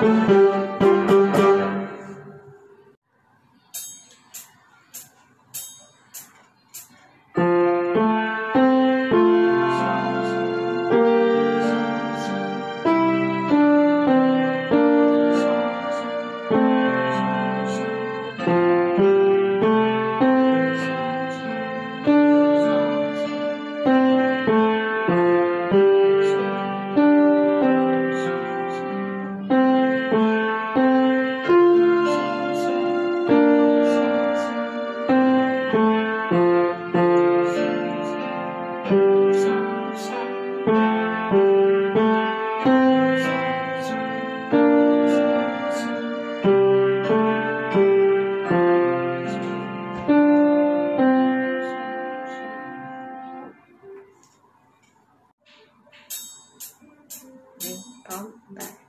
thank you 好，明